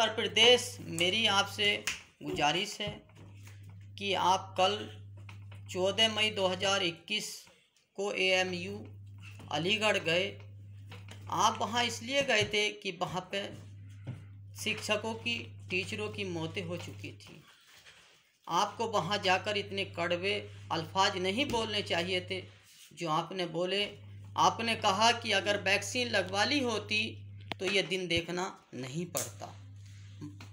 उत्तर प्रदेश मेरी आपसे गुजारिश है कि आप कल चौदह मई 2021 को एएमयू अलीगढ़ गए। आप वहाँ इसलिए गए थे कि वहाँ पे शिक्षकों की, टीचरों की मौतें हो चुकी थी। आपको वहाँ जाकर इतने कड़वे अल्फाज नहीं बोलने चाहिए थे, जो आपने बोले। आपने कहा कि अगर वैक्सीन लगवा ली होती तो ये दिन देखना नहीं पड़ता।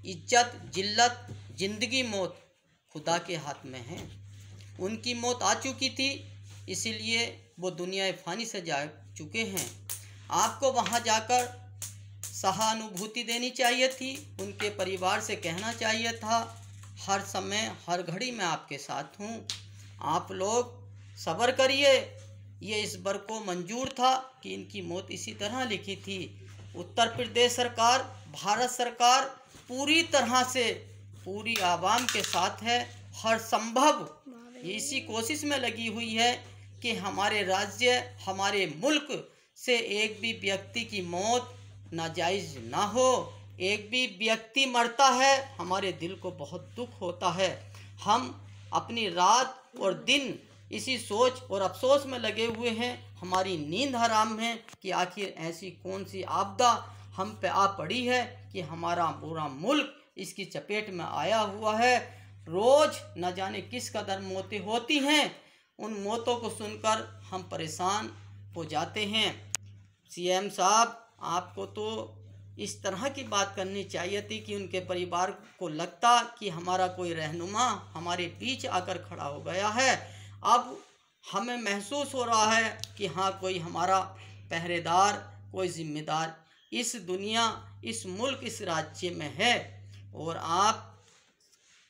इज़्ज़त, जिल्लत, ज़िंदगी, मौत खुदा के हाथ में है। उनकी मौत आ चुकी थी, इसीलिए वो दुनिया फ़ानी से जा चुके हैं। आपको वहाँ जाकर सहानुभूति देनी चाहिए थी, उनके परिवार से कहना चाहिए था, हर समय, हर घड़ी मैं आपके साथ हूँ। आप लोग सब्र करिए, ये इस बर को मंजूर था कि इनकी मौत इसी तरह लिखी थी। उत्तर प्रदेश सरकार, भारत सरकार पूरी तरह से पूरी आवाम के साथ है। हर संभव इसी कोशिश में लगी हुई है कि हमारे राज्य, हमारे मुल्क से एक भी व्यक्ति की मौत नाजायज़ ना हो। एक भी व्यक्ति मरता है, हमारे दिल को बहुत दुख होता है। हम अपनी रात और दिन इसी सोच और अफसोस में लगे हुए हैं। हमारी नींद हराम है कि आखिर ऐसी कौन सी आपदा हम पे आ पड़ी है कि हमारा पूरा मुल्क इसकी चपेट में आया हुआ है। रोज़ न जाने किस कदर मौतें होती हैं। उन मौतों को सुनकर हम परेशान हो जाते हैं। सीएम साहब, आपको तो इस तरह की बात करनी चाहिए थी कि उनके परिवार को लगता कि हमारा कोई रहनुमा हमारे बीच आकर खड़ा हो गया है। अब हमें महसूस हो रहा है कि हाँ कोई हमारा पहरेदार, कोई ज़िम्मेदार इस दुनिया, इस मुल्क, इस राज्य में है। और आप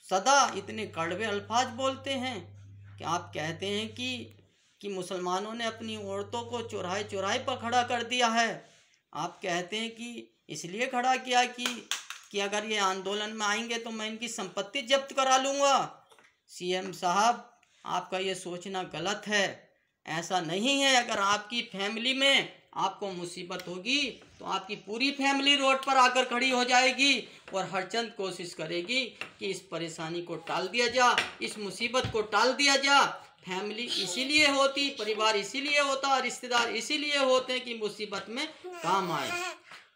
सदा इतने कड़वे अल्फाज बोलते हैं कि आप कहते हैं कि कि मुसलमानों ने अपनी औरतों को चौराहे चौराहे पर खड़ा कर दिया है। आप कहते हैं कि इसलिए खड़ा किया कि कि अगर ये आंदोलन में आएँगे तो मैं इनकी संपत्ति जब्त करा लूँगा। सीएम साहब, आपका ये सोचना गलत है। ऐसा नहीं है अगर आपकी फैमिली में आपको मुसीबत होगी तो आपकी पूरी फैमिली रोड पर आकर खड़ी हो जाएगी और हर चंद कोशिश करेगी कि इस परेशानी को टाल दिया जा, इस मुसीबत को टाल दिया जा। फैमिली इसीलिए होती, परिवार इसीलिए होता, रिश्तेदार इसीलिए होते हैं कि मुसीबत में काम आए।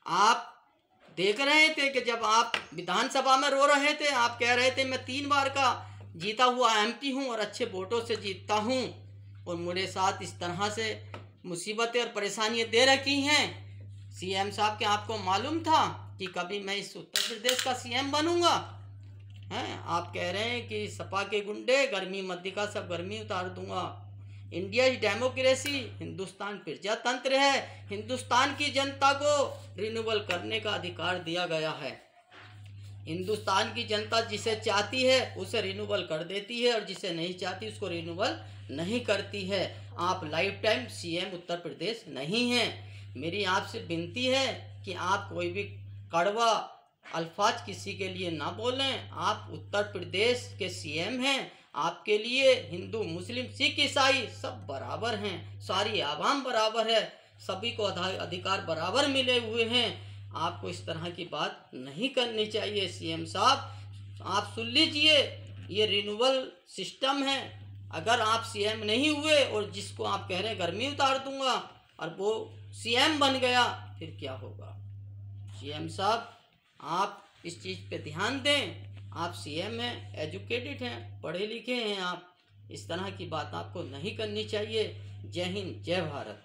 आप देख रहे थे कि जब आप विधानसभा में रो रहे थे, आप कह रहे थे, मैं तीन बार का जीता हुआ एमपी हूँ और अच्छे वोटों से जीतता हूँ। और मेरे साथ इस तरह से मुसीबतें और परेशानियाँ दे रखी हैं। सीएम साहब के आपको मालूम था कि कभी मैं इस उत्तर प्रदेश का सीएम बनूँगा? हैं? आप कह रहे हैं कि सपा के गुंडे, गर्मी, मध्य का सब गर्मी उतार दूँगा। इंडिया इज़ डेमोक्रेसी, हिंदुस्तान प्रजातंत्र है। हिंदुस्तान की जनता को रिन्यूअल करने का अधिकार दिया गया है। हिंदुस्तान की जनता जिसे चाहती है, उसे रिन्यूअल कर देती है और जिसे नहीं चाहती, उसको रिन्यूअल नहीं करती है। आप life time CM Uttar Pradesh नहीं हैं। मेरी आपसे विनती है कि आप कोई भी कड़वा अल्फाज किसी के लिए ना बोलें। आप उत्तर प्रदेश के सीएम हैं। आपके लिए हिंदू, मुस्लिम, सिख, ईसाई सब बराबर हैं। सारी आवाम बराबर है। सभी को अधिकार बराबर मिले हुए हैं। आपको इस तरह की बात नहीं करनी चाहिए सीएम साहब। आप सुन लीजिए, ये रिन्यूअल सिस्टम है। अगर आप सीएम नहीं हुए और जिसको आप कह रहे गर्मी उतार दूँगा, और वो सीएम बन गया, फिर क्या होगा? सीएम साहब, आप इस चीज़ पे ध्यान दें। आप सीएम हैं एजुकेटेड हैं, पढ़े लिखे हैं आप। इस तरह की बात आपको नहीं करनी चाहिए। जय हिंद, जय भारत।